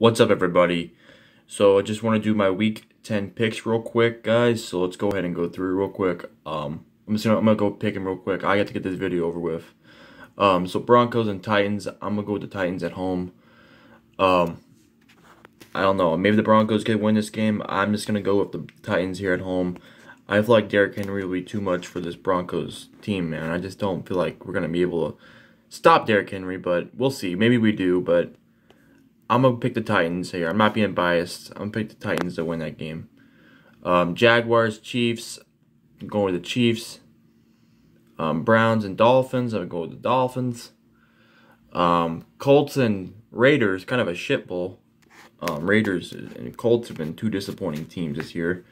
What's up, everybody? So I just want to do my week 10 picks real quick, guys. So let's go ahead and go through real quick. Um, I'm just gonna I'm gonna go pick them real quick. I got to get this video over with. Um, so Broncos and Titans. I'm gonna go with the Titans at home. Um, I don't know. Maybe the Broncos could win this game. I'm just gonna go with the Titans here at home. I feel like Derrick Henry will be too much for this Broncos team, man. I just don't feel like we're gonna be able to stop Derrick Henry, but we'll see. Maybe we do, but I'm gonna pick the Titans here. I'm not being biased. I'm gonna pick the Titans to win that game. Um, Jaguars, Chiefs. I'm going with the Chiefs. Um, Browns and Dolphins. I'm gonna go with the Dolphins. Um, Colts and Raiders, kind of a shit bowl. Um, Raiders and Colts have been two disappointing teams this year.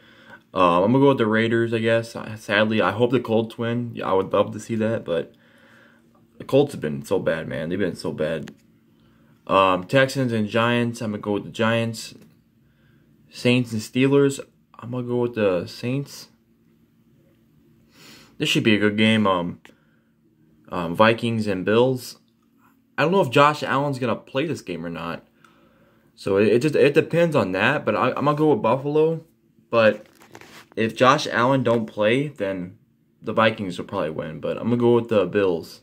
Um, I'm gonna go with the Raiders, I guess. Sadly, I hope the Colts win. Yeah, I would love to see that, but the Colts have been so bad, man. They've been so bad. Um, Texans and Giants. I'm gonna go with the Giants. Saints and Steelers. I'm gonna go with the Saints. This should be a good game. Um, um, Vikings and Bills. I don't know if Josh Allen's gonna play this game or not. So it, it just it depends on that. But I, I'm gonna go with Buffalo. But if Josh Allen don't play, then the Vikings will probably win. But I'm gonna go with the Bills.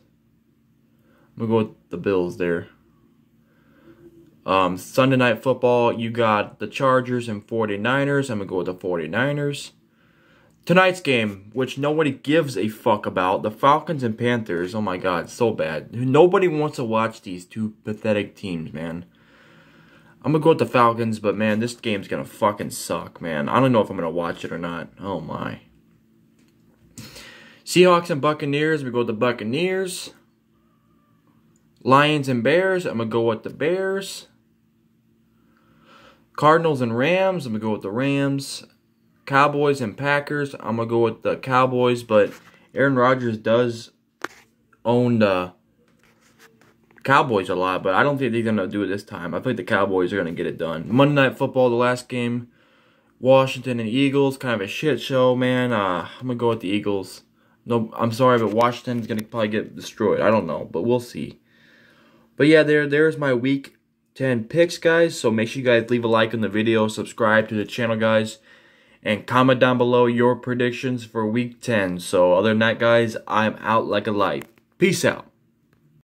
I'm gonna go with the Bills there. Um, Sunday night football, you got the Chargers and 49ers. I'm going to go with the 49ers. Tonight's game, which nobody gives a fuck about, the Falcons and Panthers. Oh my god, so bad. Nobody wants to watch these two pathetic teams, man. I'm to go with the Falcons, but man, this game's to fucking suck, man. I don't know if I'm to watch it or not. Oh my. Seahawks and Buccaneers, we go with the Buccaneers. Lions and Bears, I'm to go with the Bears. Cardinals and Rams, I'm going to go with the Rams. Cowboys and Packers, I'm going to go with the Cowboys, but Aaron Rodgers does own the Cowboys a lot, but I don't think they're going to do it this time. I think the Cowboys are going to get it done. Monday Night Football, the last game, Washington and Eagles, kind of a shit show, man. Uh, I'm going to go with the Eagles. No, I'm sorry, but Washington's going to probably get destroyed. I don't know, but we'll see. But yeah, there, there's my week 10 picks, guys. So make sure you guys leave a like on the video, subscribe to the channel, guys, and comment down below your predictions for week 10. So other than that, guys, I'm out like a light. Peace out.